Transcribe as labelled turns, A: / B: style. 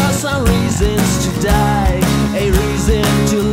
A: Cause some reasons to die, a reason to